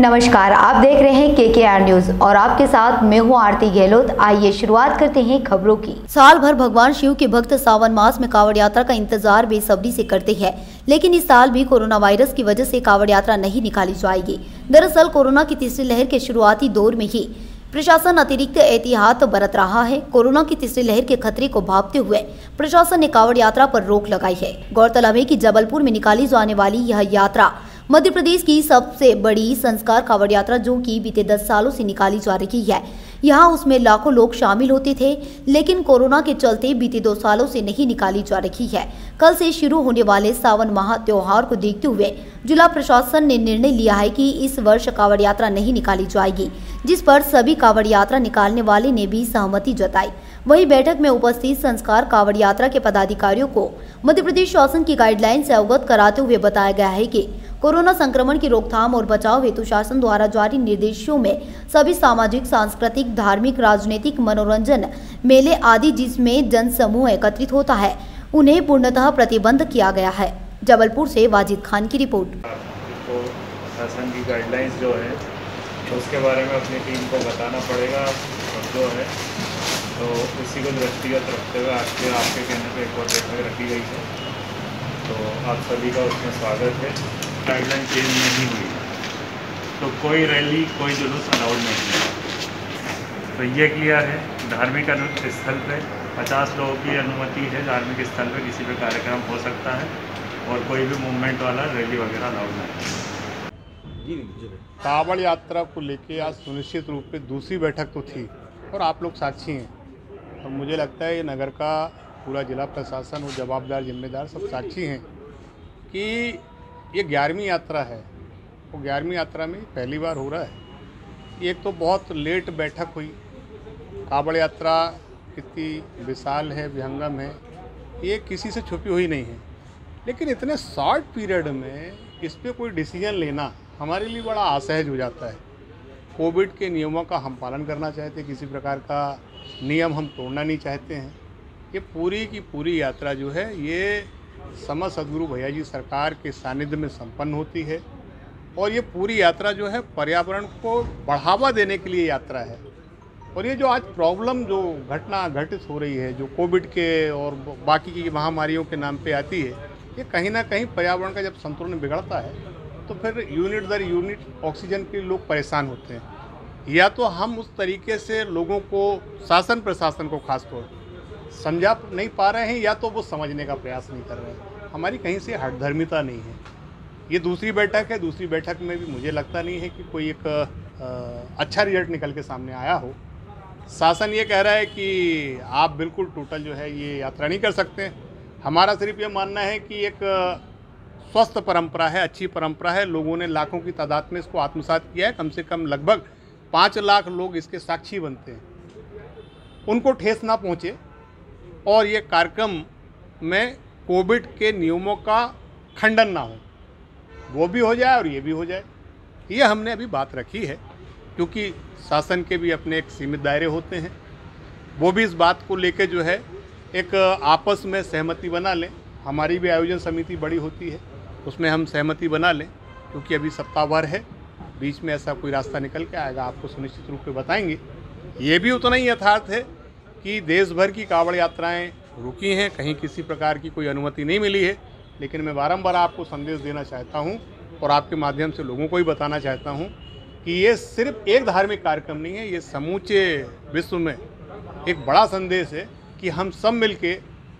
नमस्कार, आप देख रहे हैं के के आर न्यूज़ और आपके साथ मैं हूँ आरती गहलोत। आइए शुरुआत करते हैं खबरों की। साल भर भगवान शिव के भक्त सावन मास में कावड़ यात्रा का इंतज़ार बेसब्री से करते हैं, लेकिन इस साल भी कोरोना वायरस की वजह से कावड़ यात्रा नहीं निकाली जाएगी। दरअसल, कोरोना की तीसरी लहर के शुरुआती दौर में ही प्रशासन अतिरिक्त एहतियात बरत रहा है। कोरोना की तीसरी लहर के खतरे को भापते हुए प्रशासन ने कावड़ यात्रा पर रोक लगाई है। गौरतलब है कि जबलपुर में निकाली जाने वाली यह यात्रा मध्य प्रदेश की सबसे बड़ी संस्कार कावड़ यात्रा जो कि बीते दस सालों से निकाली जा रही है। यहाँ उसमें लाखों लोग शामिल होते थे, लेकिन कोरोना के चलते बीते दो सालों से नहीं निकाली जा रही है। कल से शुरू होने वाले सावन माह त्योहार को देखते हुए जिला प्रशासन ने निर्णय लिया है कि इस वर्ष कावड़ यात्रा नहीं निकाली जाएगी, जिस पर सभी कावड़ यात्रा निकालने वाले ने भी सहमति जताई। वहीं बैठक में उपस्थित संस्कार कावड़ यात्रा के पदाधिकारियों को मध्य प्रदेश शासन की गाइडलाइन से अवगत कराते हुए बताया गया है कि कोरोना संक्रमण की रोकथाम और बचाव हेतु शासन द्वारा जारी निर्देशों में सभी सामाजिक, सांस्कृतिक, धार्मिक, राजनीतिक, मनोरंजन मेले आदि जिसमें जन समूह एकत्रित होता है, उन्हें पूर्णतः प्रतिबंध किया गया है। जबलपुर से वाजिद खान की रिपोर्ट। शासन की गाइडलाइंस जो है, उसके बारे में अपनी टीम को बताना पड़ेगा जो है तो उसी को दृष्टिगत रखते हुए आज के, आपके कहने पे एक और बैठक रखी गई है। तो आप सभी का उसमें स्वागत है। गाइडलाइन चेंज नहीं हुई तो कोई रैली कोई जुलूस अलाउड नहीं है। तो ये क्लियर है धार्मिक अनु- स्थल पे। 50 लोगों की अनुमति है धार्मिक स्थल पे किसी भी कार्यक्रम हो सकता है और कोई भी मूवमेंट वाला रैली वगैरह अलाउड नहीं है। कावड़ यात्रा को लेके आज सुनिश्चित रूप से दूसरी बैठक तो थी और आप लोग साक्षी हैं। और मुझे लगता है ये नगर का पूरा जिला प्रशासन और जवाबदार जिम्मेदार सब साक्षी हैं कि ये ग्यारहवीं यात्रा है। वो तो ग्यारहवीं यात्रा में पहली बार हो रहा है। एक तो बहुत लेट बैठक हुई। कावड़ यात्रा कितनी विशाल है, विहंगम है। ये किसी से छुपी हुई नहीं है। लेकिन इतने शॉर्ट पीरियड में इस पर कोई डिसीज़न लेना हमारे लिए बड़ा असहज हो जाता है। कोविड के नियमों का हम पालन करना चाहते हैं किसी प्रकार का नियम हम तोड़ना नहीं चाहते हैं। ये पूरी की पूरी यात्रा जो है, ये समस्त सदगुरु भैया जी सरकार के सानिध्य में संपन्न होती है और ये पूरी यात्रा जो है पर्यावरण को बढ़ावा देने के लिए यात्रा है। और ये जो आज प्रॉब्लम जो घटना घटित हो रही है, जो कोविड के और बाकी की महामारियों के नाम पे आती है, ये कहीं ना कहीं पर्यावरण का जब संतुलन बिगड़ता है तो फिर यूनिट दर यूनिट ऑक्सीजन के लोग परेशान होते हैं। या तो हम उस तरीके से लोगों को शासन प्रशासन को खासतौर समझा नहीं पा रहे हैं या तो वो समझने का प्रयास नहीं कर रहे हैं। हमारी कहीं से हठधर्मिता नहीं है। ये दूसरी बैठक है दूसरी बैठक में भी मुझे लगता नहीं है कि कोई एक अ, अच्छा रिज़ल्ट निकल के सामने आया हो। शासन ये कह रहा है कि आप बिल्कुल टोटल जो है ये यात्रा नहीं कर सकते। हमारा सिर्फ़ ये मानना है कि एक स्वस्थ परंपरा है अच्छी परंपरा है। लोगों ने लाखों की तादाद में इसको आत्मसात किया है। कम से कम लगभग पाँच लाख लोग इसके साक्षी बनते हैं। उनको ठेस ना पहुँचे। और ये कार्यक्रम में कोविड के नियमों का खंडन ना हो। वो भी हो जाए और ये भी हो जाए। ये हमने अभी बात रखी है, क्योंकि शासन के भी अपने एक सीमित दायरे होते हैं। वो भी इस बात को लेके जो है, एक आपस में सहमति बना लें। हमारी भी आयोजन समिति बड़ी होती है, उसमें हम सहमति बना लें, क्योंकि अभी सप्ताह भर है। बीच में ऐसा कोई रास्ता निकल के आएगा, आपको सुनिश्चित रूप से बताएँगे। ये भी उतना ही यथार्थ है कि देश भर की कावड़ यात्राएँ रुकी हैं, कहीं किसी प्रकार की कोई अनुमति नहीं मिली है, लेकिन मैं बारंबार आपको संदेश देना चाहता हूँ और आपके माध्यम से लोगों को भी बताना चाहता हूँ कि ये सिर्फ़ एक धार्मिक कार्यक्रम नहीं है, ये समूचे विश्व में एक बड़ा संदेश है कि हम सब मिलके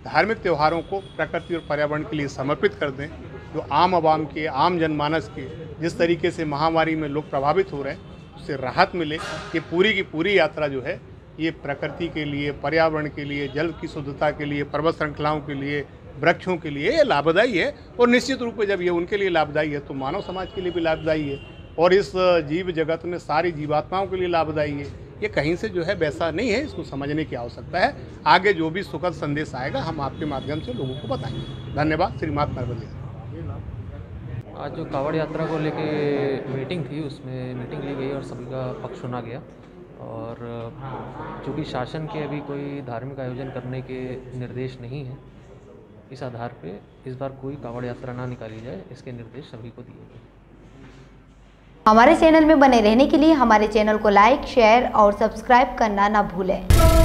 धार्मिक त्यौहारों को प्रकृति और पर्यावरण के लिए समर्पित कर दें, जो आम आवाम के, आम जनमानस के जिस तरीके से महामारी में लोग प्रभावित हो रहे हैं, उससे राहत मिले, ये पूरी की पूरी यात्रा जो है ये प्रकृति के लिए, पर्यावरण के लिए, जल की शुद्धता के लिए, पर्वत श्रृंखलाओं के लिए, वृक्षों के लिए ये लाभदायी है। और निश्चित रूप से जब ये उनके लिए लाभदायी है तो मानव समाज के लिए भी लाभदायी है। और इस जीव जगत में सारी जीवात्माओं के लिए लाभदायी है। ये कहीं से जो है वैसा नहीं है, इसको समझने की आवश्यकता है। आगे जो भी सुखद संदेश आएगा, हम आपके माध्यम से लोगों को बताएँगे। धन्यवाद श्रीमात नर्मदिया आज जो कावड़ यात्रा को लेके मीटिंग थी, उसमें मीटिंग ली गई और सभी का पक्ष सुना गया। और चूँकि शासन के अभी कोई धार्मिक आयोजन करने के निर्देश नहीं हैं इस आधार पे इस बार कोई कावड़ यात्रा ना निकाली जाए इसके निर्देश सभी को दिए गए। हमारे चैनल में बने रहने के लिए हमारे चैनल को लाइक शेयर और सब्सक्राइब करना ना भूलें।